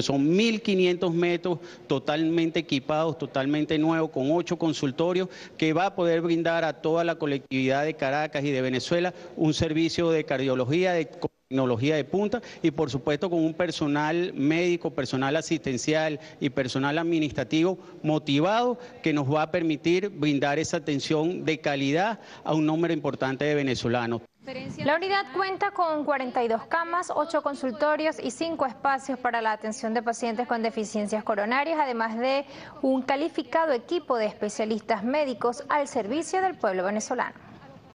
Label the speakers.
Speaker 1: Son 1.500 metros totalmente equipados, totalmente nuevos, con ocho consultorios, que va a poder brindar a toda la colectividad de Caracas y de Venezuela un servicio de cardiología, de tecnología de punta y por supuesto con un personal médico, personal asistencial y personal administrativo motivado que nos va a permitir brindar esa atención de calidad a un número importante de venezolanos.
Speaker 2: La unidad cuenta con 42 camas, 8 consultorios y 5 espacios para la atención de pacientes con deficiencias coronarias, además de un calificado equipo de especialistas médicos al servicio del pueblo venezolano.